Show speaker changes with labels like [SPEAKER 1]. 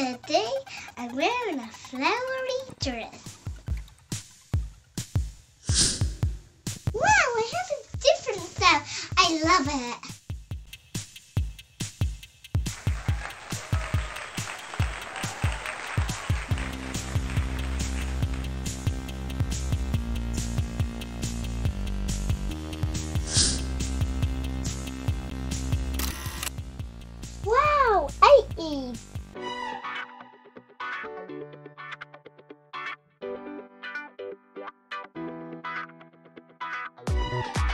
[SPEAKER 1] Today I'm wearing a flowery dress. Wow, it has a different sound. I love it.